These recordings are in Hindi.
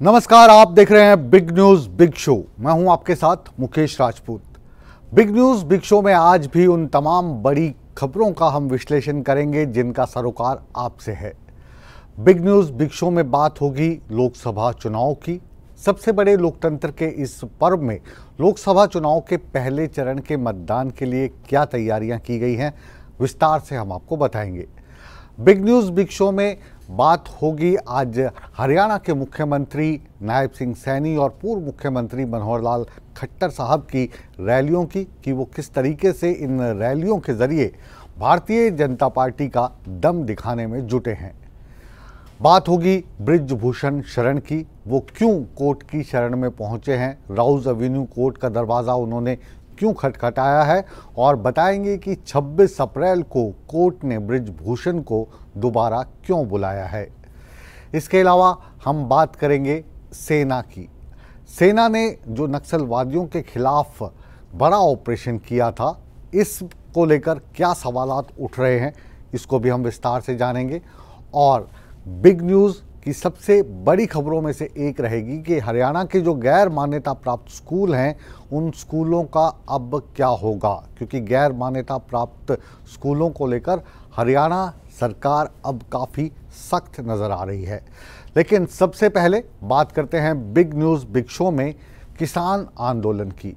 नमस्कार, आप देख रहे हैं बिग न्यूज़ बिग शो मैं हूँ आपके साथ Mukesh Rajput. Big news big show में आज भी उन तमाम बड़ी खबरों का हम विश्लेषण करेंगे जिनका सरोकार आपसे है। बिग न्यूज़ बिग शो में बात होगी लोकसभा चुनाव की। सबसे बड़े लोकतंत्र के इस पर्व में लोकसभा चुनाव के पहले चरण के मतदान के लिए क्या तैयारियाँ की गई हैं, विस्तार से हम आपको बताएँगे। बिग न्यूज़ बिग शो में बात होगी आज हरियाणा के मुख्यमंत्री नायब सिंह सैनी और पूर्व मुख्यमंत्री मनोहर लाल खट्टर साहब की रैलियों की, कि वो किस तरीके से इन रैलियों के ज़रिए भारतीय जनता पार्टी का दम दिखाने में जुटे हैं। बात होगी ब्रिजभूषण शरण की वो क्यों कोर्ट की शरण में पहुँचे हैं? राउज एवेन्यू कोर्ट का दरवाज़ा उन्होंने क्यों खटखटाया है? और बताएँगे कि 26 अप्रैल को कोर्ट ने ब्रिजभूषण को दोबारा क्यों बुलाया है? इसके अलावा हम बात करेंगे सेना की। सेना ने जो नक्सलवादियों के खिलाफ बड़ा ऑपरेशन किया था इसको लेकर क्या सवाल उठ रहे हैं, इसको भी हम विस्तार से जानेंगे। और बिग न्यूज़ की सबसे बड़ी खबरों में से एक रहेगी कि हरियाणा के जो गैर मान्यता प्राप्त स्कूल हैं, उन स्कूलों का अब क्या होगा? क्योंकि गैर मान्यता प्राप्त स्कूलों को लेकर हरियाणा सरकार अब काफ़ी सख्त नज़र आ रही है। लेकिन सबसे पहले बात करते हैं बिग न्यूज़ बिग शो में किसान आंदोलन की।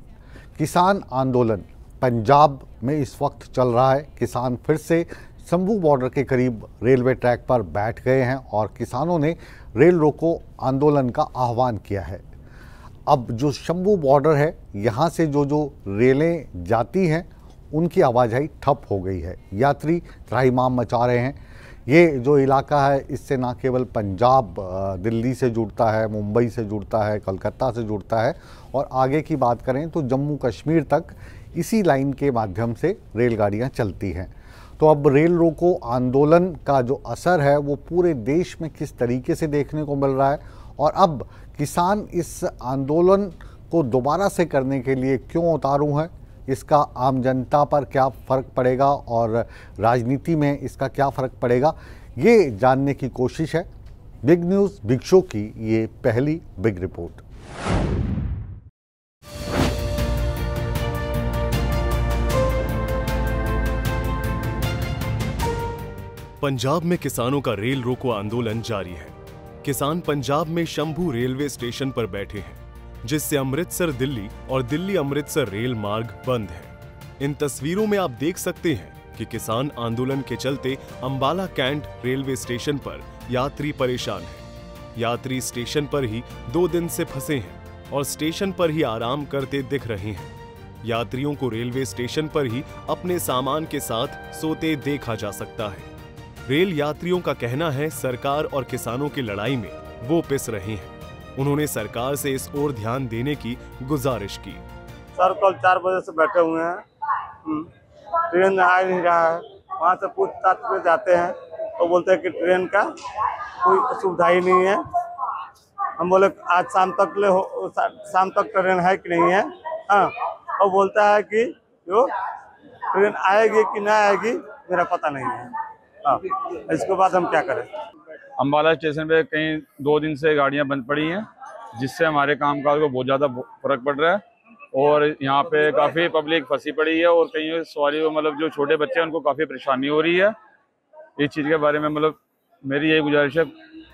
किसान आंदोलन पंजाब में इस वक्त चल रहा है। किसान फिर से शंभू बॉर्डर के करीब रेलवे ट्रैक पर बैठ गए हैं और किसानों ने रेल रोको आंदोलन का आह्वान किया है। अब जो शंभू बॉर्डर है, यहाँ से जो जो रेलें जाती हैं, उनकी आवाजाही ठप हो गई है। यात्री त्राहीमाम मचा रहे हैं। ये जो इलाका है, इससे ना केवल पंजाब दिल्ली से जुड़ता है, मुंबई से जुड़ता है, कलकत्ता से जुड़ता है। और आगे की बात करें तो जम्मू कश्मीर तक इसी लाइन के माध्यम से रेलगाड़ियाँ चलती हैं। तो अब रेल रोको आंदोलन का जो असर है, वो पूरे देश में किस तरीके से देखने को मिल रहा है? और अब किसान इस आंदोलन को दोबारा से करने के लिए क्यों उतारू हैं? इसका आम जनता पर क्या फ़र्क पड़ेगा और राजनीति में इसका क्या फ़र्क पड़ेगा? ये जानने की कोशिश है। बिग न्यूज़, बिग शो की ये पहली बिग रिपोर्ट। पंजाब में किसानों का रेल रोको आंदोलन जारी है। किसान पंजाब में शंभू रेलवे स्टेशन पर बैठे हैं, जिससे अमृतसर दिल्ली और दिल्ली अमृतसर रेल मार्ग बंद है। इन तस्वीरों में आप देख सकते हैं कि किसान आंदोलन के चलते अंबाला कैंट रेलवे स्टेशन पर यात्री परेशान हैं। यात्री स्टेशन पर ही दो दिन से फंसे हैं और स्टेशन पर ही आराम करते दिख रहे हैं। यात्रियों को रेलवे स्टेशन पर ही अपने सामान के साथ सोते देखा जा सकता है। रेल यात्रियों का कहना है सरकार और किसानों की लड़ाई में वो पिस रहे हैं। उन्होंने सरकार से इस ओर ध्यान देने की गुजारिश की। सर कल चार बजे से बैठे हुए हैं। हम्म, ट्रेन आ नहीं रहा है। वहाँ से पूछताछ में जाते हैं। तो बोलते हैं कि ट्रेन का कोई सुविधा ही नहीं है। हम बोले आज शाम तक ले हो शाम तक ट्रेन है कि नहीं है? हाँ। और बोलता है कि जो ट्रेन आएगी कि नहीं आएगी मेरा पता नहीं है। हाँ। इसके बाद हम क्या करें? अम्बाला स्टेशन पे कहीं दो दिन से गाड़ियाँ बंद पड़ी हैं जिससे हमारे कामकाज को बहुत ज़्यादा फ़र्क पड़ रहा है और यहाँ पे काफ़ी पब्लिक फंसी पड़ी है और कहीं सवारी मतलब जो छोटे बच्चे हैं उनको काफ़ी परेशानी हो रही है। इस चीज़ के बारे में मतलब मेरी यही गुजारिश है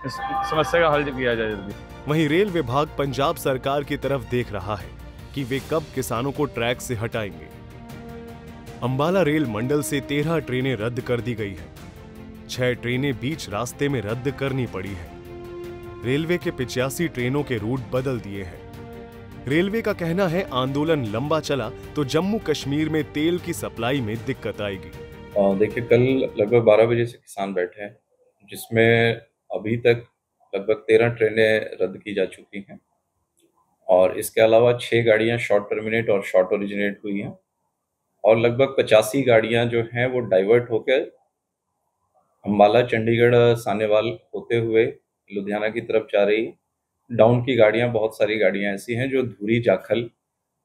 इस समस्या का हल किया जाए जल्दी। वहीं रेल विभाग पंजाब सरकार की तरफ़ देख रहा है कि वे कब किसानों को ट्रैक से हटाएँगे। अंबाला रेल मंडल से तेरह ट्रेनें रद्द कर दी गई हैं। छह ट्रेनें बीच रास्ते में रद्द करनी पड़ी है। रेलवे के पिचासी ट्रेनों के रूट बदल दिए हैं। रेलवे का कहना है आंदोलन लंबा चला तो जम्मू कश्मीर में तेल की सप्लाई में दिक्कत आएगी। देखिए, कल लगभग 12 बजे से किसान बैठे हैं, जिसमें अभी तक लगभग तेरह ट्रेनें रद्द की जा चुकी हैं। और इसके अलावा छह गाड़ियाँ शॉर्ट टर्मिनेट और शॉर्ट ओरिजिनेट हुई हैं। और लगभग पचासी गाड़ियाँ जो हैं, वो डाइवर्ट होकर अम्बाला चंडीगढ़, सानेवाल होते हुए लुधियाना की तरफ़ जा रही डाउन की गाड़ियाँ, बहुत सारी गाड़ियाँ ऐसी हैं जो धूरी, जाखल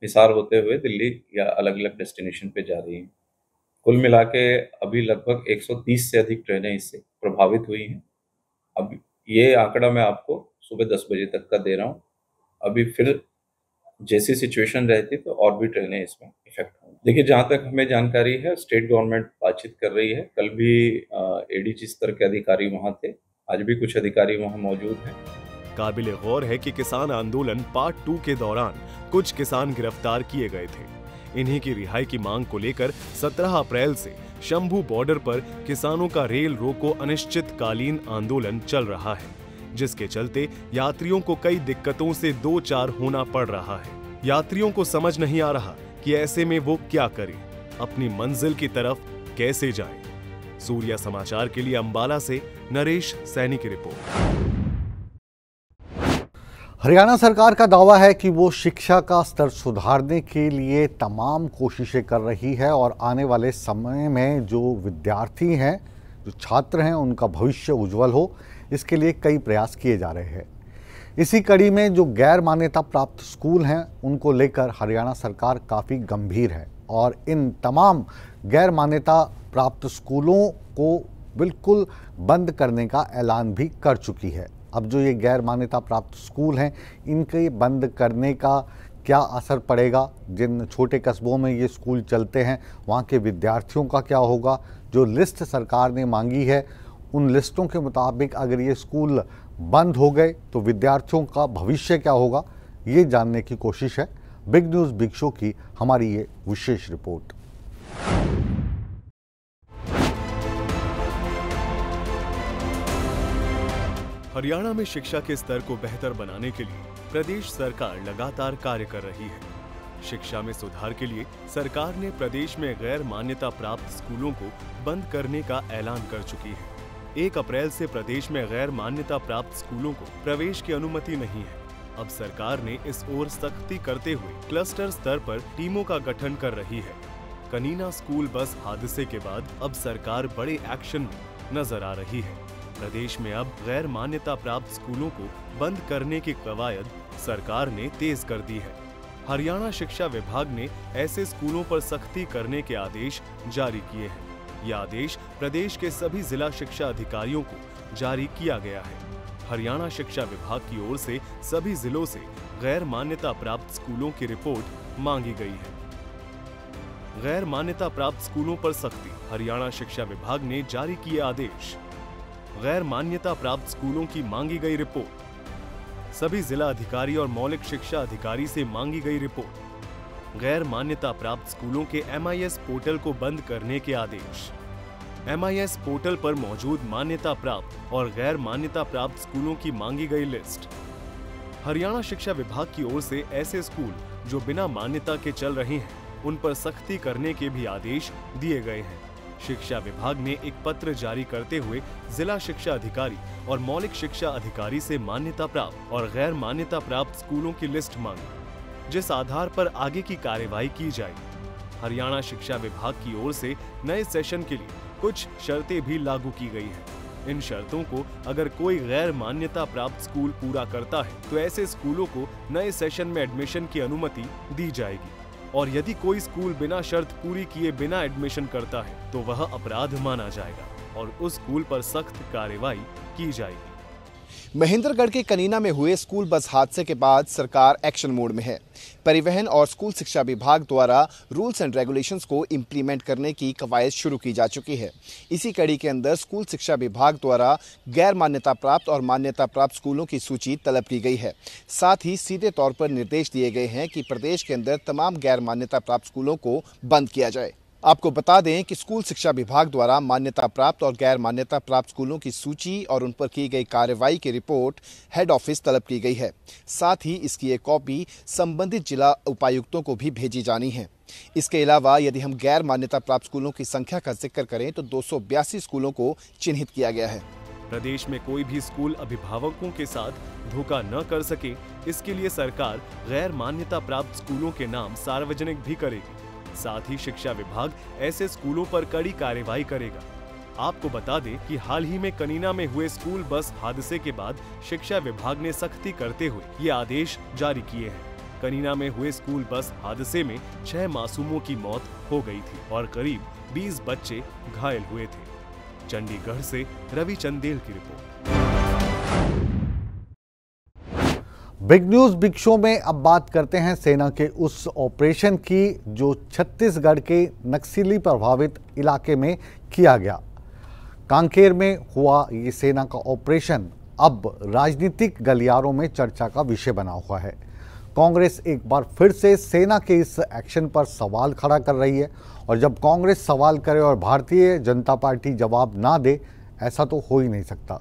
हिसार होते हुए दिल्ली या अलग अलग डेस्टिनेशन पे जा रही हैं। कुल मिला के अभी लगभग 130 से अधिक ट्रेनें इससे प्रभावित हुई हैं। अब ये आंकड़ा मैं आपको सुबह 10 बजे तक का दे रहा हूँ। अभी फिर जैसी सिचुएशन रहती तो और भी ट्रेनें इसमें इफ़ेक्ट देखिए, जहाँ तक हमें जानकारी है, स्टेट गवर्नमेंट बातचीत कर रही है। कल भी एडीजी स्तर के अधिकारी वहाँ थे। आज भी कुछ अधिकारी वहाँ मौजूद हैं। काबिल गौर है कि किसान आंदोलन पार्ट टू के दौरान कुछ किसान गिरफ़्तार किए गए थे। इन्हीं की रिहाई की मांग को लेकर 17 अप्रैल से शंभू बॉर्डर पर किसानों का रेल रोको अनिश्चितकालीन आंदोलन चल रहा है, जिसके चलते यात्रियों को कई दिक्कतों से दो चार होना पड़ रहा है। यात्रियों को समझ नहीं आ रहा कि ऐसे में वो क्या करें? अपनी मंजिल की तरफ़ कैसे जाएँ। सूर्या समाचार के लिए अंबाला से नरेश सैनी की रिपोर्ट। हरियाणा सरकार का दावा है कि वो शिक्षा का स्तर सुधारने के लिए तमाम कोशिशें कर रही है और आने वाले समय में जो विद्यार्थी हैं, जो छात्र हैं, उनका भविष्य उज्जवल हो। इसके लिए कई प्रयास किए जा रहे हैं। इसी कड़ी में जो गैर मान्यता प्राप्त स्कूल हैं, उनको लेकर हरियाणा सरकार काफ़ी गंभीर है और इन तमाम गैर मान्यता प्राप्त स्कूलों को बिल्कुल बंद करने का ऐलान भी कर चुकी है। अब जो ये गैर मान्यता प्राप्त स्कूल हैं, इनके बंद करने का क्या असर पड़ेगा? जिन छोटे कस्बों में ये स्कूल चलते हैं, वहाँ के विद्यार्थियों का क्या होगा? जो लिस्ट सरकार ने मांगी है, उन लिस्टों के मुताबिक अगर ये स्कूल बंद हो गए तो विद्यार्थियों का भविष्य क्या होगा, ये जानने की कोशिश है। बिग न्यूज़, बिग शो की हमारी ये विशेष रिपोर्ट। हरियाणा में शिक्षा के स्तर को बेहतर बनाने के लिए प्रदेश सरकार लगातार कार्य कर रही है। शिक्षा में सुधार के लिए सरकार ने प्रदेश में गैर मान्यता प्राप्त स्कूलों को बंद करने का ऐलान कर चुकी है। एक अप्रैल से प्रदेश में गैर मान्यता प्राप्त स्कूलों को प्रवेश की अनुमति नहीं है। अब सरकार ने इस ओर सख्ती करते हुए क्लस्टर स्तर पर टीमों का गठन कर रही है। कनीना स्कूल बस हादसे के बाद अब सरकार बड़े एक्शन में नज़र आ रही है। प्रदेश में अब गैर मान्यता प्राप्त स्कूलों को बंद करने की कवायद सरकार ने तेज कर दी है। हरियाणा शिक्षा विभाग ने ऐसे स्कूलों पर सख्ती करने के आदेश जारी किए हैं। ये आदेश प्रदेश के सभी जिला शिक्षा अधिकारियों को जारी किया गया है। हरियाणा शिक्षा विभाग की ओर से सभी जिलों से गैर मान्यता प्राप्त स्कूलों की रिपोर्ट मांगी गई है। गैर मान्यता प्राप्त स्कूलों पर सख्ती, हरियाणा शिक्षा विभाग ने जारी किए आदेश। गैर मान्यता प्राप्त स्कूलों की मांगी गई रिपोर्ट। सभी जिला अधिकारी और मौलिक शिक्षा अधिकारी से मांगी गई रिपोर्ट। गैर मान्यता प्राप्त स्कूलों के एमआईएस पोर्टल को बंद करने के आदेश। एमआईएस पोर्टल पर मौजूद मान्यता प्राप्त और गैर मान्यता प्राप्त स्कूलों की मांगी गई लिस्ट। हरियाणा शिक्षा विभाग की ओर से ऐसे स्कूल जो बिना मान्यता के चल रहे हैं, उन पर सख्ती करने के भी आदेश दिए गए हैं। शिक्षा विभाग ने एक पत्र जारी करते हुए जिला शिक्षा अधिकारी और मौलिक शिक्षा अधिकारी से मान्यता प्राप्त और गैर मान्यता प्राप्त स्कूलों की लिस्ट मांगी। जिस आधार पर आगे की कार्यवाही की जाएगी हरियाणा शिक्षा विभाग की ओर से नए सेशन के लिए कुछ शर्तें भी लागू की गई हैं। इन शर्तों को अगर कोई गैर मान्यता प्राप्त स्कूल पूरा करता है तो ऐसे स्कूलों को नए सेशन में एडमिशन की अनुमति दी जाएगी। और यदि कोई स्कूल बिना शर्त पूरी किए बिना एडमिशन करता है तो वह अपराध माना जाएगा और उस स्कूल पर सख्त कार्यवाही की जाएगी। महेंद्रगढ़ के कनीना में हुए स्कूल बस हादसे के बाद सरकार एक्शन मोड में है। परिवहन और स्कूल शिक्षा विभाग द्वारा रूल्स एंड रेगुलेशंस को इम्प्लीमेंट करने की कवायद शुरू की जा चुकी है। इसी कड़ी के अंदर स्कूल शिक्षा विभाग द्वारा गैर मान्यता प्राप्त और मान्यता प्राप्त स्कूलों की सूची तलब की गई है। साथ ही सीधे तौर पर निर्देश दिए गए हैं कि प्रदेश के अंदर तमाम गैर मान्यता प्राप्त स्कूलों को बंद किया जाए। आपको बता दें कि स्कूल शिक्षा विभाग द्वारा मान्यता प्राप्त और गैर मान्यता प्राप्त स्कूलों की सूची और उन पर की गई कार्रवाई की रिपोर्ट हेड ऑफ़िस तलब की गई है। साथ ही इसकी एक कॉपी संबंधित जिला उपायुक्तों को भी भेजी जानी है। इसके अलावा यदि हम गैर मान्यता प्राप्त स्कूलों की संख्या का ज़िक्र करें तो दो सौ बयासी स्कूलों को चिन्हित किया गया है। प्रदेश में कोई भी स्कूल अभिभावकों के साथ धोखा न कर सके, इसके लिए सरकार गैर मान्यता प्राप्त स्कूलों के नाम सार्वजनिक भी करेगी। साथ ही शिक्षा विभाग ऐसे स्कूलों पर कड़ी कार्यवाही करेगा। आपको बता दें कि हाल ही में कनीना में हुए स्कूल बस हादसे के बाद शिक्षा विभाग ने सख्ती करते हुए ये आदेश जारी किए हैं। कनीना में हुए स्कूल बस हादसे में छह मासूमों की मौत हो गई थी और करीब 20 बच्चे घायल हुए थे। चंडीगढ़ से रवि चंदेल की report. Big news big show में अब बात करते हैं सेना के उस ऑपरेशन की जो छत्तीसगढ़ के नक्सली प्रभावित इलाके में किया गया। कांकेर में हुआ ये सेना का ऑपरेशन। अब राजनीतिक गलियारों में चर्चा का विषय बना हुआ है। कांग्रेस एक बार फिर से सेना के इस एक्शन पर सवाल खड़ा कर रही है और जब कांग्रेस सवाल करे और भारतीय जनता पार्टी जवाब ना दे, ऐसा तो हो ही नहीं सकता।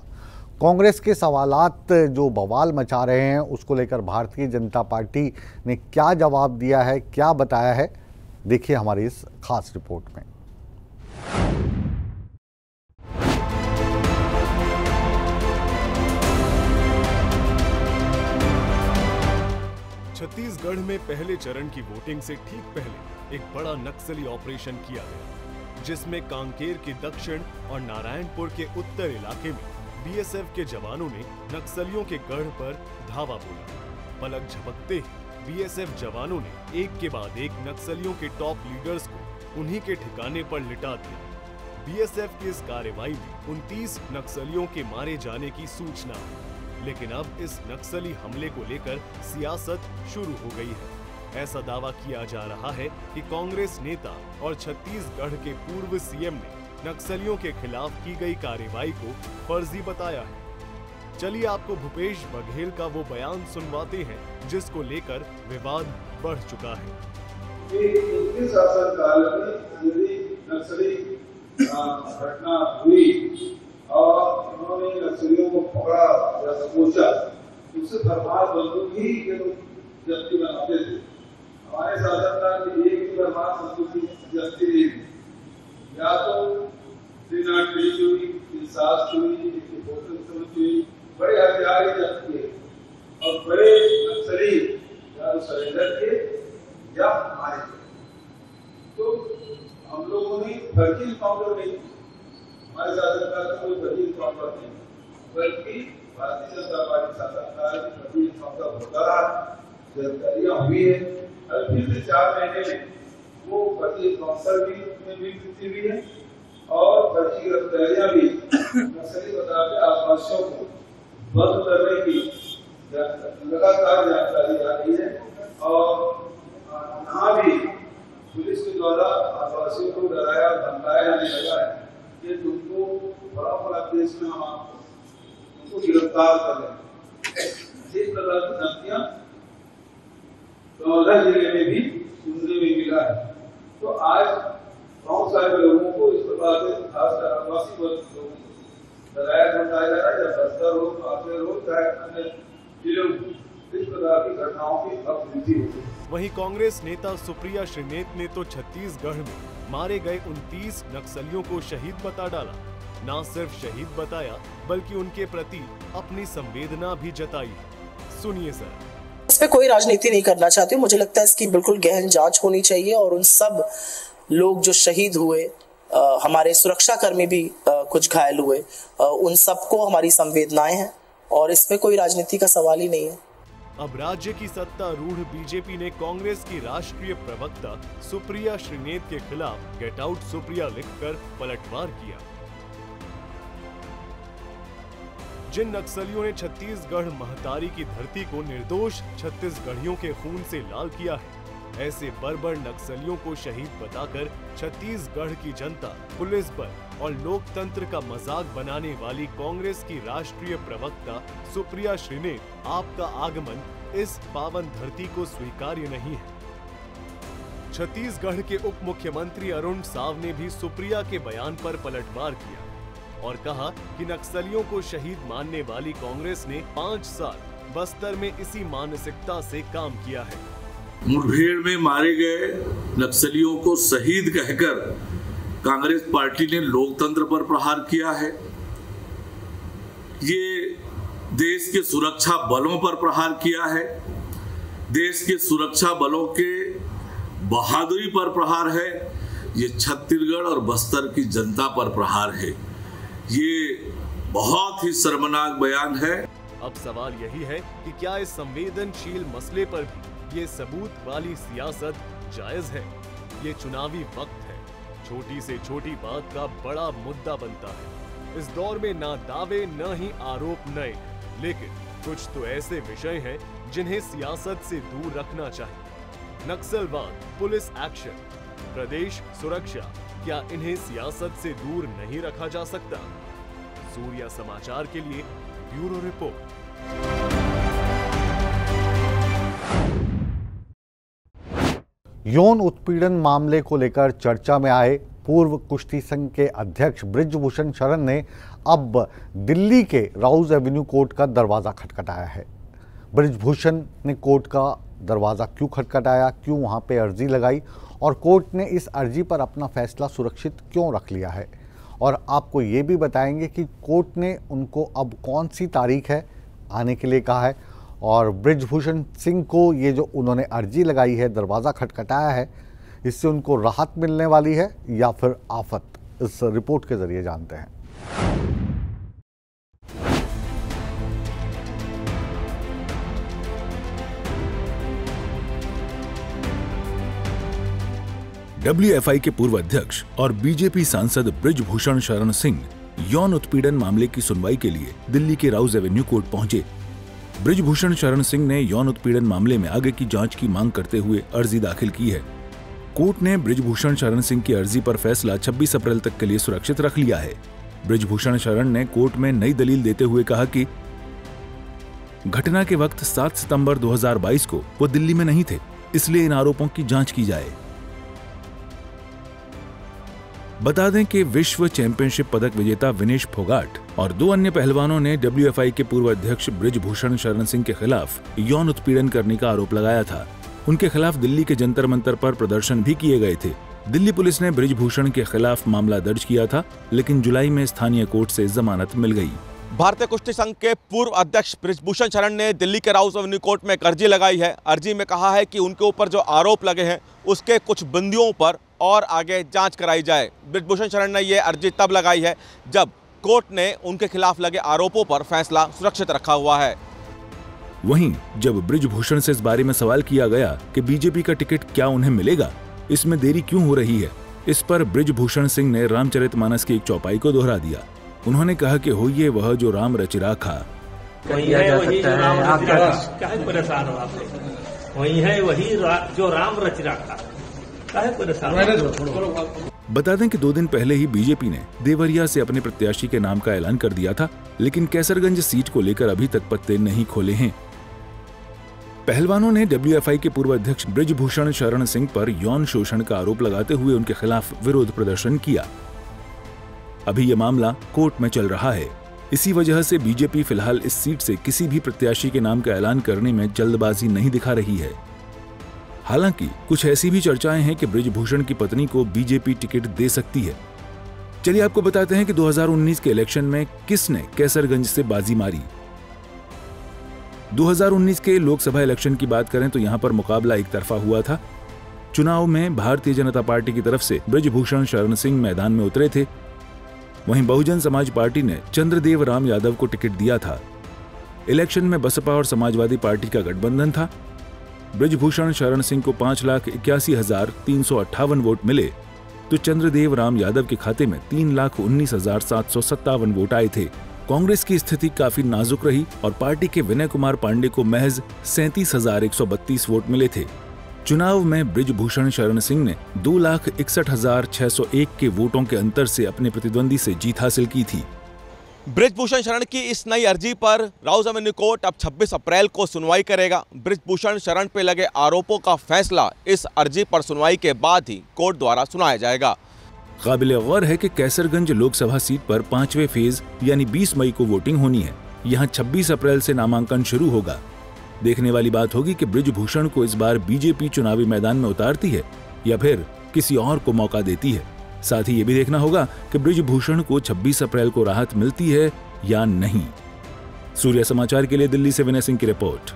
कांग्रेस के सवालात जो बवाल मचा रहे हैं, उसको लेकर भारतीय जनता पार्टी ने क्या जवाब दिया है, क्या बताया है, देखिए हमारी इस खास रिपोर्ट में। छत्तीसगढ़ में पहले चरण की वोटिंग से ठीक पहले एक बड़ा नक्सली ऑपरेशन किया गया, जिसमें कांकेर के दक्षिण और नारायणपुर के उत्तर इलाके में बीएसएफ के जवानों ने नक्सलियों के गढ़ पर धावा बोला। पलक झपकते ही बीएसएफ जवानों ने एक के बाद एक नक्सलियों के टॉप लीडर्स को उन्हीं के ठिकाने पर लिटा दिया। बीएसएफ की इस कार्रवाई में 29 नक्सलियों के मारे जाने की सूचना लेकिन अब इस नक्सली हमले को लेकर सियासत शुरू हो गई है। ऐसा दावा किया जा रहा है कि कांग्रेस नेता और छत्तीसगढ़ के पूर्व सीएम ने नक्सलियों के खिलाफ की गई कार्रवाई को फर्जी बताया है। चलिए आपको भूपेश बघेल का वो बयान सुनवाते हैं, जिसको लेकर विवाद बढ़ चुका है। घटना हुई और उन्होंने नक्सलियों को पकड़ा या समूचा उससे भरमार बंदूक ही के जब्ती बनाते थे। हमारे शासन में एक भी भरमार बंदूक की जब्ती नहीं या तो थ्री नॉट थ्री हुई इंसास हुई बोतल हुई बड़े हथियार ही जब्त किए। और बड़े नक्सली या तो सरेंडर किए या मारे तो हम लोगों ने फर्जी इनकाउंटर नहीं हमारे शासन काल में कोई फर्जी इनकाउंटर नहीं बल्कि भारतीय जनता पार्टी शासन काल में फर्जी इनकाउंटर होता रहा। गिरफ्तारियाँ हुई है और पिछले चार महीने में वो फर्जी इनकाउंटर भी में भी वृद्धि हुई है और फर्जी गिरफ्तारियाँ भी नक्सली बताते आत्महत्याओं को बंद करने की लगातार जानकारी आ रही है और यहाँ भी पुलिस के द्वारा आदिवासियों को डराया, धमकाया जाने लगा है कि तुमको बड़ा बड़ा केस में हम आपको उनको गिरफ़्तार कर लेंगे इस प्रकार की धमकियाँ चौदह ज़िले में भी सुनने में मिला है तो आज बहुत सारे लोगों को इस प्रकार से खासकर आदिवासी वर्ग के लोगों को डराया धमकाया जा रहा है या बस्तर हो कांकेर हो चाहे अन्य जिलों में इस प्रकार की घटनाओं की अब वृद्धि होती है। वहीं कांग्रेस नेता सुप्रिया श्रीनेत ने तो छत्तीसगढ़ में मारे गए 29 नक्सलियों को शहीद बता डाला। न सिर्फ़ शहीद बताया बल्कि उनके प्रति अपनी संवेदना भी जताई सुनिए सर। इस पे कोई राजनीति नहीं करना चाहती मुझे लगता है इसकी बिल्कुल गहन जाँच होनी चाहिए और उन सब लोग जो शहीद हुए आ, हमारे सुरक्षा कर्मी भी कुछ घायल हुए। उन सबको हमारी संवेदनाएँ हैं और इसमें कोई राजनीति का सवाल ही नहीं है। अब राज्य की सत्ता रूढ़ बीजेपी ने कांग्रेस की राष्ट्रीय प्रवक्ता सुप्रिया श्रीनेत के खिलाफ गेट आउट सुप्रिया लिखकर पलटवार किया। जिन नक्सलियों ने छत्तीसगढ़ महतारी की धरती को निर्दोष छत्तीसगढ़ियों के खून से लाल किया है ऐसे बर्बर नक्सलियों को शहीद बताकर छत्तीसगढ़ की जनता, पुलिस बल और लोकतंत्र का मज़ाक बनाने वाली कांग्रेस की राष्ट्रीय प्रवक्ता सुप्रिया श्रीनेत आपका आगमन इस पावन धरती को स्वीकार्य नहीं है। छत्तीसगढ़ के उप मुख्यमंत्री अरुण साव ने भी सुप्रिया के बयान पर पलटवार किया और कहा कि नक्सलियों को शहीद मानने वाली कांग्रेस ने पाँच साल बस्तर में इसी मानसिकता से काम किया है। मुठभेड़ में मारे गए नक्सलियों को शहीद कहकर कांग्रेस पार्टी ने लोकतंत्र पर प्रहार किया है। ये देश के सुरक्षा बलों पर प्रहार किया है। देश के सुरक्षा बलों के बहादुरी पर प्रहार है। ये छत्तीसगढ़ और बस्तर की जनता पर प्रहार है। ये बहुत ही शर्मनाक बयान है। अब सवाल यही है कि क्या इस संवेदनशील मसले पर भी ये सबूत वाली सियासत जायज़ है। ये चुनावी वक्त है। छोटी से छोटी बात का बड़ा मुद्दा बनता है। इस दौर में ना दावे, न ही आरोप नए। लेकिन कुछ तो ऐसे विषय हैं जिन्हें सियासत से दूर रखना चाहिए। नक्सलवाद, पुलिस एक्शन, प्रदेश सुरक्षा, क्या इन्हें सियासत से दूर नहीं रखा जा सकता? सूर्या समाचार के लिए ब्यूरो रिपोर्ट। यौन उत्पीड़न मामले को लेकर चर्चा में आए पूर्व कुश्ती संघ के अध्यक्ष ब्रिजभूषण शरण ने अब दिल्ली के राउज एवेन्यू कोर्ट का दरवाज़ा खटखटाया है। ब्रिजभूषण ने कोर्ट का दरवाज़ा क्यों खटखटाया, क्यों वहाँ पे अर्जी लगाई और कोर्ट ने इस अर्जी पर अपना फैसला सुरक्षित क्यों रख लिया है? और आपको ये भी बताएँगे कि कोर्ट ने उनको अब कौन सी तारीख है, आने के लिए कहा है। और ब्रिजभूषण सिंह को ये जो उन्होंने अर्जी लगाई है, दरवाज़ा खटखटाया है, इससे उनको राहत मिलने वाली है या फिर आफत? इस रिपोर्ट के ज़रिए जानते हैं। डब्ल्यूएफआई के पूर्व अध्यक्ष और बीजेपी सांसद ब्रिजभूषण शरण सिंह यौन उत्पीड़न मामले की सुनवाई के लिए दिल्ली के राउज एवेन्यू कोर्ट पहुँचे। ब्रिजभूषण शरण सिंह ने यौन उत्पीड़न मामले में आगे की जाँच की मांग करते हुए अर्जी दाखिल की है। कोर्ट ने ब्रिजभूषण शरण सिंह की अर्जी पर फैसला 26 अप्रैल तक के लिए सुरक्षित रख लिया है। ब्रिजभूषण शरण ने कोर्ट में नई दलील देते हुए कहा कि घटना के वक्त 7 सितंबर 2022 को वो दिल्ली में नहीं थे, इसलिए इन आरोपों की जाँच की जाए। बता दें कि विश्व चैंपियनशिप पदक विजेता विनेश फोगाट और दो अन्य पहलवानों ने डब्ल्यूएफआई के पूर्व अध्यक्ष ब्रिजभूषण शरण सिंह के खिलाफ यौन उत्पीड़न करने का आरोप लगाया था। उनके खिलाफ दिल्ली के जंतर मंतर पर प्रदर्शन भी किए गए थे। दिल्ली पुलिस ने ब्रिजभूषण के खिलाफ मामला दर्ज किया था, लेकिन जुलाई में स्थानीय कोर्ट से जमानत मिल गई। भारतीय कुश्ती संघ के पूर्व अध्यक्ष ब्रिजभूषण शरण ने दिल्ली के राउस एवेन्यू कोर्ट में एक अर्जी लगाई है। अर्जी में कहा है कि उनके ऊपर जो आरोप लगे हैं, उसके कुछ बिंदुओं पर और आगे जाँच कराई जाए। ब्रिजभूषण शरण ने यह अर्जी तब लगाई है जब कोर्ट ने उनके खिलाफ लगे आरोपों पर फैसला सुरक्षित रखा हुआ है। वहीं जब ब्रिजभूषण से इस बारे में सवाल किया गया कि बीजेपी का टिकट क्या उन्हें मिलेगा इसमें देरी क्यों हो रही है इस पर ब्रिजभूषण सिंह ने रामचरितमानस की एक चौपाई को दोहरा दिया। उन्होंने कहा कि हो ये वह जो राम रच राखा वही है वही जो राम रच राखा परेशान हो आप वही है वही जो राम रच राखा काहे परेशान बता दें कि दो दिन पहले ही बीजेपी ने देवरिया से अपने प्रत्याशी के नाम का ऐलान कर दिया था, लेकिन कैसरगंज सीट को लेकर अभी तक पत्ते नहीं खोले हैं। पहलवानों ने डब्ल्यूएफआई के पूर्व अध्यक्ष ब्रिजभूषण शरण सिंह पर यौन शोषण का आरोप लगाते हुए उनके खिलाफ विरोध प्रदर्शन किया। अभी ये मामला कोर्ट में चल रहा है। इसी वजह से बीजेपी फ़िलहाल इस सीट से किसी भी प्रत्याशी के नाम का ऐलान करने में जल्दबाजी नहीं दिखा रही है। हालाँकि, कुछ ऐसी भी चर्चाएँ हैं कि ब्रिजभूषण की पत्नी को बीजेपी टिकट दे सकती है। चलिए आपको बताते हैं कि 2019 के इलेक्शन में किसने कैसरगंज से बाजी मारी। 2019 के लोकसभा इलेक्शन की बात करें तो यहाँ पर मुकाबला एक तरफा हुआ था। चुनाव में भारतीय जनता पार्टी की तरफ़ से ब्रिजभूषण शरण सिंह मैदान में उतरे थे। वहीं बहुजन समाज पार्टी ने चंद्रदेव राम यादव को टिकट दिया था। इलेक्शन में बसपा और समाजवादी पार्टी का गठबंधन था। ब्रिजभूषण शरण सिंह को पाँच लाख इक्यासी हज़ार तीन सौ अट्ठावन वोट मिले तो चंद्रदेव राम यादव के खाते में तीन लाख उन्नीस हज़ार सात सौ सत्तावन वोट आए थे। कांग्रेस की स्थिति काफ़ी नाजुक रही और पार्टी के विनय कुमार पांडे को महज सैंतीस हज़ार एक सौ बत्तीस वोट मिले थे। चुनाव में ब्रिजभूषण शरण सिंह ने दो लाख इकसठ हज़ार छह सौ एक के वोटों के अंतर से अपने प्रतिद्वंदी से जीत हासिल की थी। ब्रिजभूषण शरण की इस नई अर्जी पर राउज एवेन्यू कोर्ट अब 26 अप्रैल को सुनवाई करेगा। ब्रिजभूषण शरण पे लगे आरोपों का फैसला इस अर्जी पर सुनवाई के बाद ही कोर्ट द्वारा सुनाया जाएगा। काबिल गौर है कि कैसरगंज लोकसभा सीट पर पांचवे फ़ेज़, यानी 20 मई को वोटिंग होनी है। यहाँ 26 अप्रैल से नामांकन शुरू होगा। देखने वाली बात होगी कि ब्रिजभूषण को इस बार बीजेपी चुनावी मैदान में उतारती है या फिर किसी और को मौका देती है। साथ ही ये भी देखना होगा कि ब्रिजभूषण को 26 अप्रैल को राहत मिलती है या नहीं। सूर्य समाचार के लिए दिल्ली से विनय सिंह की रिपोर्ट।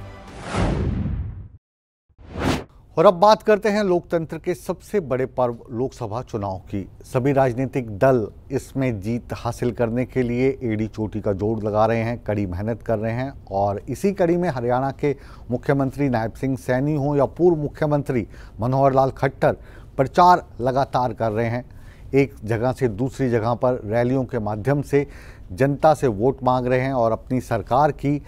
और अब बात करते हैं लोकतंत्र के सबसे बड़े पर्व, लोकसभा चुनाव की। सभी राजनीतिक दल इसमें जीत हासिल करने के लिए एड़ी चोटी का जोड़ लगा रहे हैं, कड़ी मेहनत कर रहे हैं और इसी कड़ी में हरियाणा के मुख्यमंत्री नायब सिंह सैनी हों या पूर्व मुख्यमंत्री मनोहर लाल खट्टर प्रचार लगातार कर रहे हैं। एक जगह से दूसरी जगह पर रैलियों के माध्यम से जनता से वोट मांग रहे हैं और अपनी सरकार की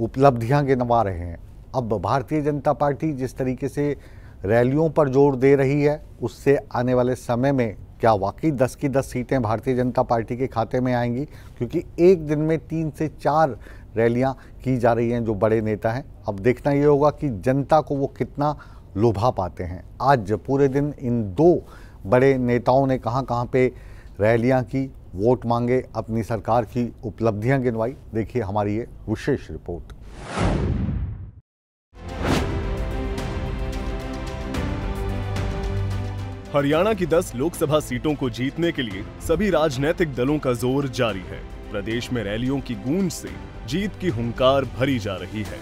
उपलब्धियाँ गिनवा रहे हैं। अब भारतीय जनता पार्टी जिस तरीके से रैलियों पर ज़ोर दे रही है, उससे आने वाले समय में क्या वाकई दस की दस सीटें भारतीय जनता पार्टी के खाते में आएँगी? क्योंकि एक दिन में तीन से चार रैलियाँ की जा रही हैं जो बड़े नेता हैं। अब देखना ये होगा कि जनता को वो कितना लुभा पाते हैं। आज पूरे दिन इन दो बड़े नेताओं ने कहाँ कहाँ पे रैलियाँ की, वोट मांगे, अपनी सरकार की उपलब्धियाँ गिनवाई। देखिए हमारी ये विशेष रिपोर्ट। हरियाणा की 10 लोकसभा सीटों को जीतने के लिए सभी राजनीतिक दलों का ज़ोर जारी है। प्रदेश में रैलियों की गूंज से जीत की हुंकार भरी जा रही है।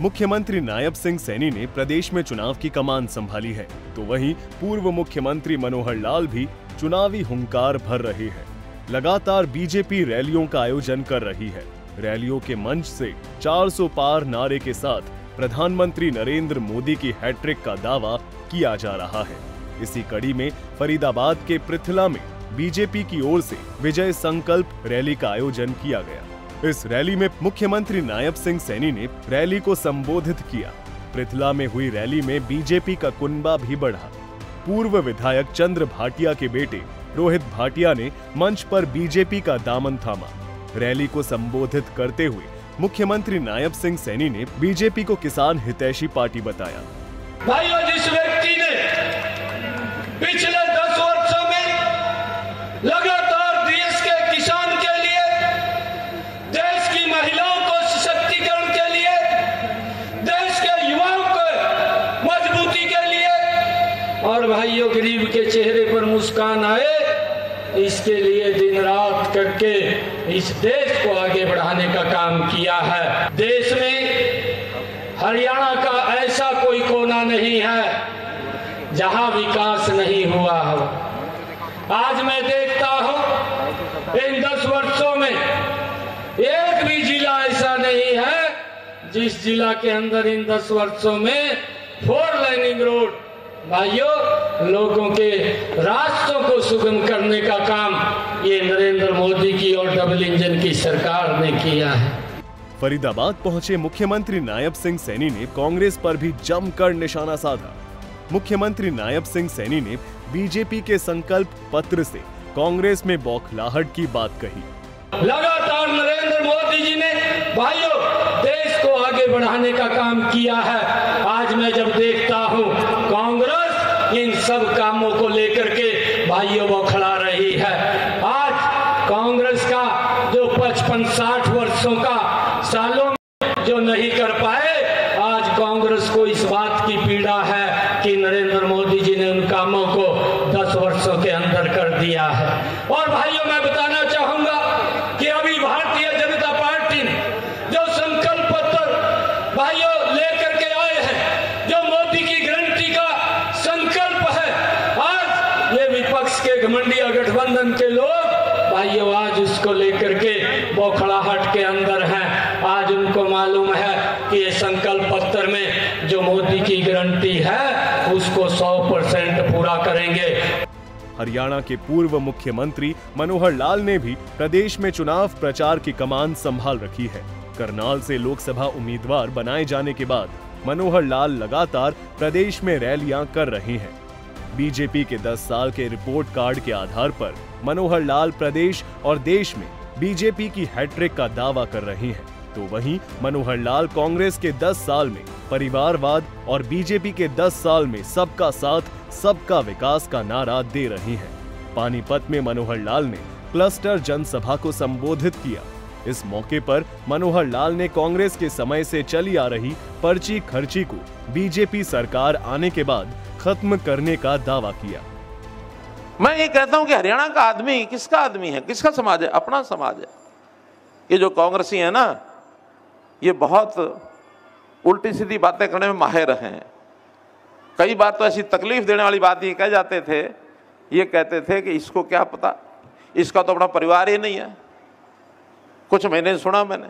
मुख्यमंत्री नायब सिंह सैनी ने प्रदेश में चुनाव की कमान संभाली है तो वहीं पूर्व मुख्यमंत्री मनोहर लाल भी चुनावी हुंकार भर रहे हैं। लगातार बीजेपी रैलियों का आयोजन कर रही है। रैलियों के मंच से 400 पार नारे के साथ प्रधानमंत्री नरेंद्र मोदी की हैट्रिक का दावा किया जा रहा है। इसी कड़ी में फरीदाबाद के पृथला में बीजेपी की ओर से विजय संकल्प रैली का आयोजन किया गया। इस रैली में मुख्यमंत्री नायब सिंह सैनी ने रैली को संबोधित किया। पृथला में हुई रैली में बीजेपी का कुनबा भी बढ़ा। पूर्व विधायक चंद्र भाटिया के बेटे रोहित भाटिया ने मंच पर बीजेपी का दामन थामा। रैली को संबोधित करते हुए मुख्यमंत्री नायब सिंह सैनी ने बीजेपी को किसान हितैषी पार्टी बताया। भाइयों, जिस व्यक्ति ने पिछले दस वर्षों में लगातार देश के किसान के लिए देश की महिलाओं को सशक्तिकरण के लिए देश के युवाओं को मजबूती के लिए और भाइयों गरीब के चेहरे पर मुस्कान आए इसके लिए दिन रात करके इस देश को आगे बढ़ाने का काम किया है। देश में हरियाणा का ऐसा कोई कोना नहीं है जहाँ विकास नहीं हुआ हो। आज मैं देखता हूँ, इन दस वर्षों में एक भी जिला ऐसा नहीं है जिस जिला के अंदर इन दस वर्षों में फोर लाइनिंग रोड, भाइयों, लोगों के रास्तों को सुगम करने का काम ये नरेंद्र मोदी की और डबल इंजन की सरकार ने किया है। फरीदाबाद पहुँचे मुख्यमंत्री नायब सिंह सैनी ने कांग्रेस पर भी जमकर निशाना साधा। मुख्यमंत्री नायब सिंह सैनी ने बीजेपी के संकल्प पत्र से कांग्रेस में बौखलाहट की बात कही। लगातार नरेंद्र मोदी जी ने भाइयों देश को आगे बढ़ाने का काम किया है। आज मैं जब देखता हूँ कांग्रेस इन सब कामों को लेकर के भाइयों वो खड़ा रही है आज कांग्रेस का जो पचपन साठ वर्षों का सालों में जो नहीं कर पाए आज कांग्रेस को इस बात की पीड़ा है कि नरेंद्र मोदी जी ने उन कामों को दस वर्षों के अंदर कर दिया है और भाइयों मैं बताना चाहूँगा कि अभी भारतीय जनता पार्टी ने जो संकल्प पत्र भाइयों लेकर के आए हैं जो मोदी की गारंटी का संकल्प है आज ये विपक्ष के घमंडिया गठबंधन के लोग भाइयों आज उसको लेकर के बौखड़ाहट के अंदर हैं आज उनको मालूम है कि ये संकल्प पत्र में जो मोदी की गारंटी है, उसको 100 परसेंट पूरा करेंगे। हरियाणा के पूर्व मुख्यमंत्री मनोहर लाल ने भी प्रदेश में चुनाव प्रचार की कमान संभाल रखी है। करनाल से लोकसभा उम्मीदवार बनाए जाने के बाद मनोहर लाल लगातार प्रदेश में रैलियाँ कर रहे हैं। बीजेपी के 10 साल के रिपोर्ट कार्ड के आधार पर मनोहर लाल प्रदेश और देश में बीजेपी की हैट्रिक का दावा कर रहे हैं। तो वहीं मनोहर लाल कांग्रेस के 10 साल में, परिवारवाद और बीजेपी के 10 साल में सबका साथ, सबका विकास का नारा दे रहे हैं। पानीपत में मनोहर लाल ने क्लस्टर जनसभा को संबोधित किया। इस मौके पर मनोहर लाल ने कांग्रेस के समय से चली आ रही पर्ची खर्ची को बीजेपी सरकार आने के बाद खत्म करने का दावा किया। मैं ये कहता हूँ कि हरियाणा का आदमी किसका आदमी है? किसका समाज है? अपना समाज है। ये जो कांग्रेसी है ना ये बहुत उल्टी सीधी बातें करने में माहिर हैं। कई बार तो ऐसी तकलीफ़ देने वाली बात ये कह जाते थे, ये कहते थे कि इसको क्या पता? इसका तो अपना परिवार ही नहीं है। कुछ महीने सुना मैंने।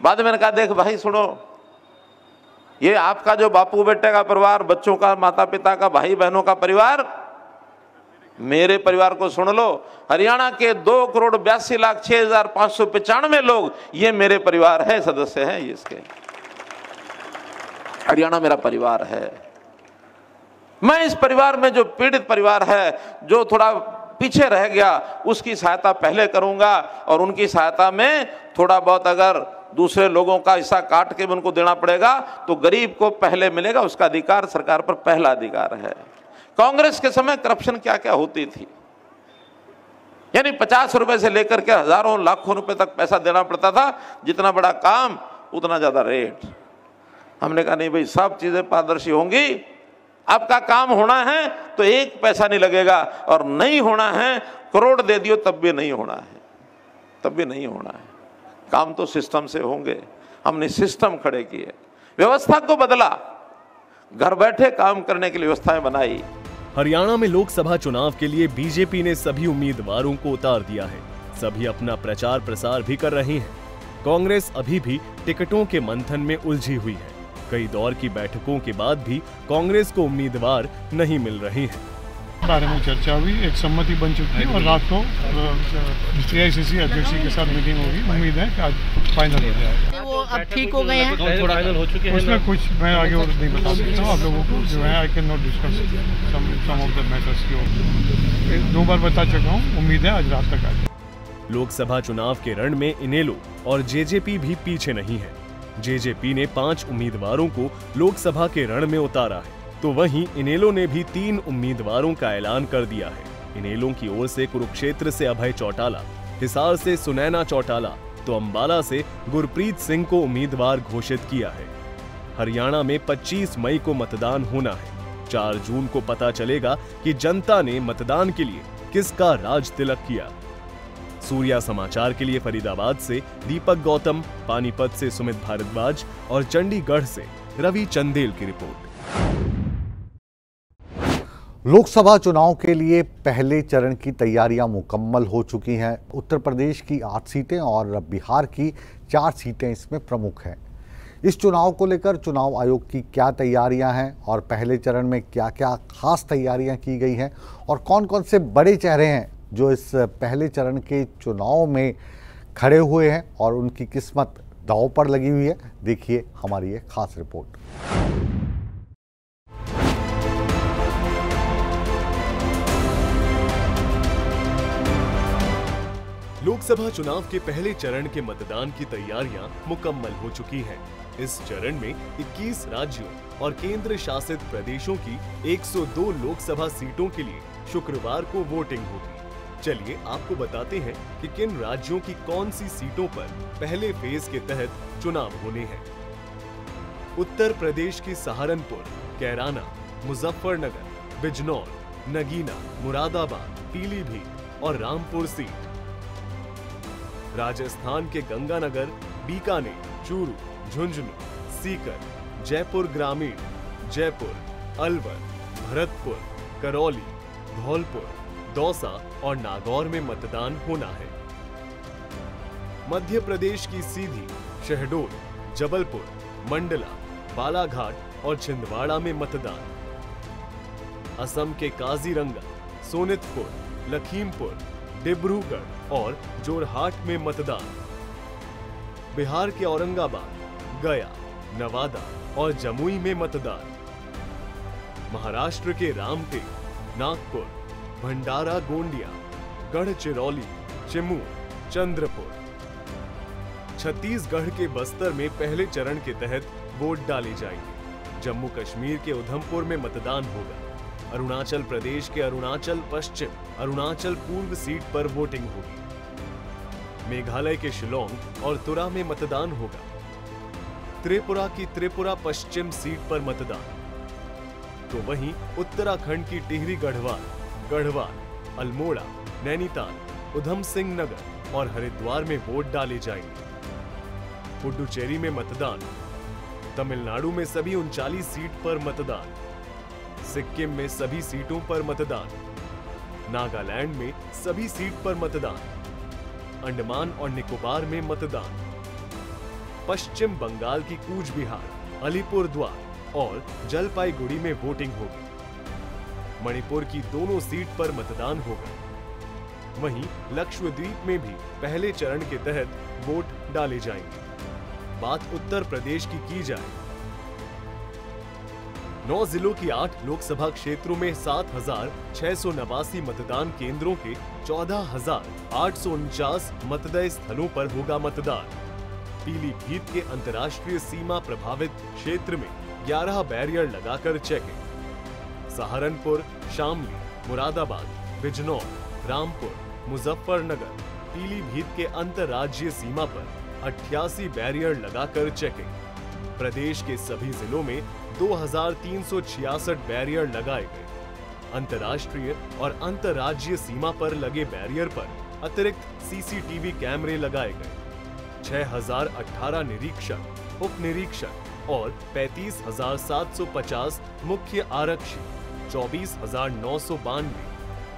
बाद में मैंने कहा, देख भाई, सुनो। ये आपका जो बापू बेटे का परिवार, बच्चों का माता पिता का भाई बहनों का परिवार मेरे परिवार को सुन लो। हरियाणा के दो करोड़ बयासी लाख छह हज़ार पाँच सौ पचानवे लोग, ये मेरे परिवार है, सदस्य हैं इसके। हरियाणा मेरा परिवार है। मैं इस परिवार में जो पीड़ित परिवार है, जो थोड़ा पीछे रह गया, उसकी सहायता पहले करूँगा और उनकी सहायता में थोड़ा बहुत अगर दूसरे लोगों का हिस्सा काट के भी उनको देना पड़ेगा तो गरीब को पहले मिलेगा, उसका अधिकार सरकार पर पहला अधिकार है। कांग्रेस के समय करप्शन क्या क्या होती थी? यानी पचास रुपए से लेकर के हज़ारों, लाखों रुपए तक पैसा देना पड़ता था, जितना बड़ा काम, उतना ज़्यादा रेट। हमने कहा, नहीं भाई, सब चीज़ें पारदर्शी होंगी। आपका काम होना है तो एक पैसा नहीं लगेगा, और नहीं होना है, करोड़ दे दियो, तब भी नहीं होना है। तब भी नहीं होना है। काम तो सिस्टम से होंगे। हमने सिस्टम खड़े किए। व्यवस्था को बदला। घर बैठे काम करने के लिए व्यवस्थाएँ बनाई। हरियाणा में लोकसभा चुनाव के लिए बीजेपी ने सभी उम्मीदवारों को उतार दिया है। सभी अपना प्रचार प्रसार भी कर रहे हैं। कांग्रेस अभी भी टिकटों के मंथन में उलझी हुई है। कई दौर की बैठकों के बाद भी कांग्रेस को उम्मीदवार नहीं मिल रहे हैं। बारे में चर्चा हुई एक सम्मति बन चुकी है और रात को एआईसीसी अध्यक्ष के साथ मीटिंग होगी। उम्मीद है कि आज फाइनल हो जाएगा। वो अब ठीक हो गए हैं? फाइनल हो चुके हैं उसमें कुछ मैं आगे और नहीं बता सकता हूँ। आप लोगों को जो है I can not discuss some of the matters की दो बार बता चुका हूँ उम्मीद है आज रात तक आ लोकसभा चुनाव के रण में इनेलो और जेजेपी भी पीछे नहीं है। जेजेपी ने पाँच उम्मीदवारों को लोकसभा के रण में उतारा है। तो वहीं इनेलो ने भी तीन उम्मीदवारों का ऐलान कर दिया है। इनेलो की ओर से कुरुक्षेत्र से अभय चौटाला, हिसार से सुनैना चौटाला तो अंबाला से गुरप्रीत सिंह को उम्मीदवार घोषित किया है। हरियाणा में 25 मई को मतदान होना है। 4 जून को पता चलेगा कि जनता ने मतदान के लिए किसका राज तिलक किया। सूर्या समाचार के लिए फरीदाबाद से दीपक गौतम, पानीपत से सुमित भारद्वाज और चंडीगढ़ से रवि चंदेल की रिपोर्ट। लोकसभा चुनाव के लिए पहले चरण की तैयारियाँ मुकम्मल हो चुकी हैं। उत्तर प्रदेश की आठ सीटें और बिहार की चार सीटें इसमें प्रमुख हैं। इस चुनाव को लेकर चुनाव आयोग की क्या तैयारियाँ हैं और पहले चरण में क्या क्या खास तैयारियाँ की गई हैं और कौन कौन से बड़े चेहरे हैं जो इस पहले चरण के चुनाव में खड़े हुए हैं और उनकी किस्मत दाव पर लगी हुई है। देखिए हमारी ये खास रिपोर्ट। लोकसभा चुनाव के पहले चरण के मतदान की तैयारियाँ मुकम्मल हो चुकी हैं। इस चरण में 21 राज्यों और केंद्र शासित प्रदेशों की 102 लोकसभा सीटों के लिए शुक्रवार को वोटिंग होगी। चलिए आपको बताते हैं कि किन राज्यों की कौन सी सीटों पर पहले फ़ेज़ के तहत चुनाव होने हैं। उत्तर प्रदेश की सहारनपुर, कैराना, मुजफ्फरनगर, बिजनौर, नगीना, मुरादाबाद, पीलीभीत और रामपुर सीट। राजस्थान के गंगानगर, बीकानेर, चूरू, झुंझुनू, सीकर, जयपुर ग्रामीण, जयपुर, अलवर, भरतपुर, करौली, धौलपुर, दौसा और नागौर में मतदान होना है। मध्य प्रदेश की सीधी, शहडोल, जबलपुर, मंडला, बालाघाट और छिंदवाड़ा में मतदान। असम के काजीरंगा, सोनितपुर, लखीमपुर डिब्रूगढ़ और जोरहाट में मतदान। बिहार के औरंगाबाद, गया, नवादा और जमुई में मतदान। महाराष्ट्र के रामटेक, नागपुर, भंडारा गोंडिया, गढ़चिरौली चिमू चंद्रपुर। छत्तीसगढ़ के बस्तर में पहले चरण के तहत वोट डाले जाएँगे। जम्मू कश्मीर के उधमपुर में मतदान होगा। अरुणाचल प्रदेश के अरुणाचल पश्चिम, अरुणाचल पूर्व सीट पर वोटिंग होगी। मेघालय के शिलोंग और तुरा में मतदान होगा। त्रिपुरा की त्रिपुरा पश्चिम सीट पर मतदान। तो वहीं उत्तराखंड की टिहरी गढ़वाल गढ़वाल, अल्मोड़ा, नैनीताल उधम सिंह नगर और हरिद्वार में वोट डाले जाएँगे। पुडुचेरी में मतदान, तमिलनाडु में सभी उनचालीस सीट पर मतदान। सिक्किम में सभी सीटों पर मतदान। नागालैंड में सभी सीट पर मतदान। अंडमान और निकोबार में मतदान। पश्चिम बंगाल की कूच बिहार अलीपुर द्वार और जलपाईगुड़ी में वोटिंग होगी। मणिपुर की दोनों सीट पर मतदान होगा। वहीं लक्षद्वीप में भी पहले चरण के तहत वोट डाले जाएँगे। बात उत्तर प्रदेश की की जाए नौ जिलों की आठ लोकसभा क्षेत्रों में सात हज़ार छह सौ नवासी मतदान केंद्रों के चौदह हज़ार आठ सौ उनचास मतदेय स्थलों पर होगा मतदान। पीलीभीत के अंतर्राष्ट्रीय सीमा प्रभावित क्षेत्र में 11 बैरियर लगाकर चेकिंग। सहारनपुर, शामली, मुरादाबाद, बिजनौर, रामपुर, मुजफ्फरनगर पीलीभीत के अंतर्राज्यीय सीमा पर अट्ठासी बैरियर लगाकर चेकिंग। प्रदेश के सभी जिलों में 2,366 बैरियर लगाए गए। अंतर्राष्ट्रीय और अंतर्राज्यीय सीमा पर लगे बैरियर पर अतिरिक्त सीसीटीवी कैमरे लगाए गए। 6,018 निरीक्षक उप निरीक्षक और 35,750 मुख्य आरक्षी चौबीस हज़ार नौ सौ बानवे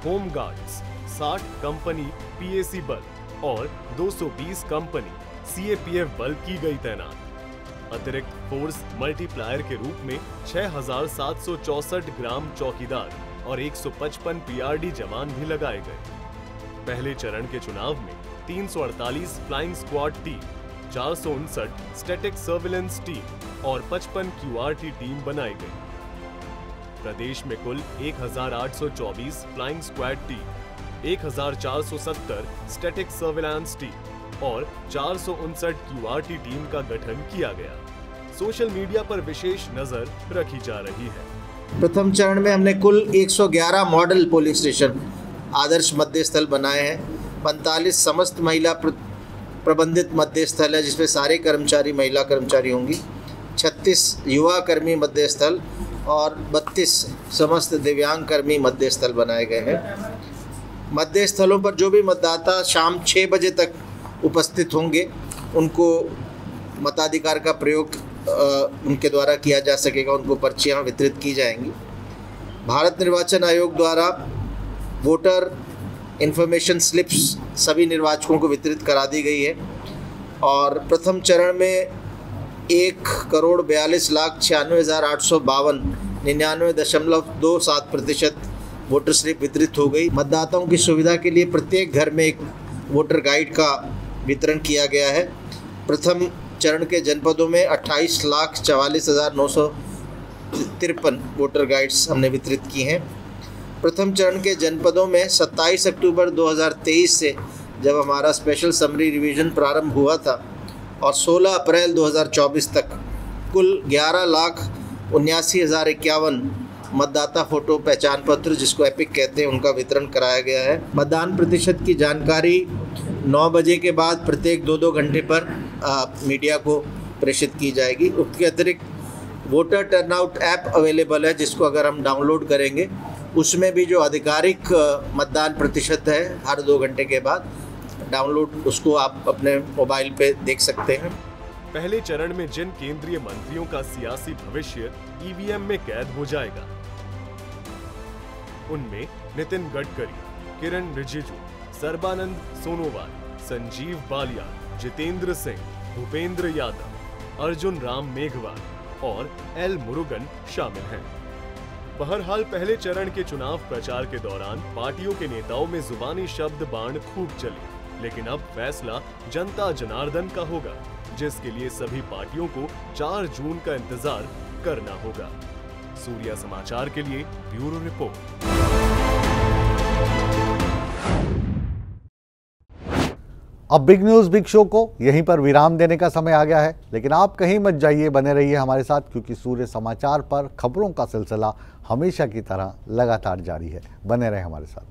होम गार्ड्स साठ कंपनी पीएसी बल और 220 कंपनी सीएपीएफ बल की गई तैनात। अतिरिक्त फोर्स मल्टीप्लायर के रूप में 6,764 ग्राम चौकीदार और 155 पीआरडी जवान भी लगाए गए। पहले चरण के चुनाव में 348 फ्लाइंग स्क्वाड टीम चार स्टैटिक सर्विलेंस टीम और 55 क्यूआरटी टीम बनाई गई। प्रदेश में कुल 1,824 flying squad team 1,470 static surveillance team और चार क्यूआरटी टीम का गठन किया गया। सोशल मीडिया पर विशेष नज़र रखी जा रही है। प्रथम चरण में हमने कुल 111 मॉडल पुलिस स्टेशन आदर्श मध्य स्थल बनाए हैं। पैंतालीस समस्त महिला प्रबंधित मध्य स्थल है, जिसमें सारे कर्मचारी महिला कर्मचारी होंगी। 36 युवा कर्मी मध्य स्थल और 32 समस्त दिव्यांग कर्मी मध्य स्थल बनाए गए हैं। मध्य स्थलों पर जो भी मतदाता शाम छः बजे तक उपस्थित होंगे, उनको मताधिकार का प्रयोग उनके द्वारा किया जा सकेगा, उनको पर्चियाँ वितरित की जाएँगी। भारत निर्वाचन आयोग द्वारा वोटर इन्फॉर्मेशन स्लिप्स सभी निर्वाचकों को वितरित करा दी गई है और प्रथम चरण में एक करोड़ बयालीस लाख छियानवे हज़ार आठ सौ बावन निन्यानवे दशमलव दो सात प्रतिशत वोटर स्लिप वितरित हो गई। मतदाताओं की सुविधा के लिए प्रत्येक घर में एक वोटर गाइड का वितरण किया गया है। प्रथम चरण के जनपदों में अट्ठाईस लाख चवालीस हज़ार नौ सौ तिरपन वोटर गाइड्स हमने वितरित की हैं। प्रथम चरण के जनपदों में 27 अक्टूबर 2023 से जब हमारा स्पेशल समरी रिवीजन प्रारंभ हुआ था और 16 अप्रैल 2024 तक कुल ग्यारह लाख उन्यासी हज़ार इक्यावन मतदाता फ़ोटो पहचान पत्र, जिसको एपिक कहते हैं, उनका वितरण कराया गया है। मतदान प्रतिशत की जानकारी 9 बजे के बाद प्रत्येक दो दो घंटे पर आ, मीडिया को प्रेषित की जाएगी। उसके अतिरिक्त वोटर टर्नआउट ऐप अवेलेबल है जिसको अगर हम डाउनलोड करेंगे उसमें भी जो आधिकारिक मतदान प्रतिशत है हर दो घंटे के बाद डाउनलोड उसको आप अपने मोबाइल पे देख सकते हैं। पहले चरण में जिन केंद्रीय मंत्रियों का सियासी भविष्य ईवीएम में कैद हो जाएगा उनमें नितिन गडकरी किरण रिजिजू सर्बानंद सोनोवाल, संजीव बालिया, जितेंद्र सिंह, भूपेंद्र यादव, अर्जुन राम मेघवाल और एल मुरुगन शामिल हैं। बहरहाल, पहले चरण के चुनाव प्रचार के दौरान पार्टियों के नेताओं में जुबानी शब्द बाण खूब चले, लेकिन अब फैसला जनता जनार्दन का होगा, जिसके लिए सभी पार्टियों को 4 जून का इंतज़ार करना होगा। सूर्या समाचार के लिए ब्यूरो रिपोर्ट। अब बिग न्यूज़, बिग शो को यहीं पर विराम देने का समय आ गया है। लेकिन आप कहीं मत जाइए, बने रहिए हमारे साथ, क्योंकि सूर्य समाचार पर खबरों का सिलसिला हमेशा की तरह लगातार जारी है। बने रहे हमारे साथ।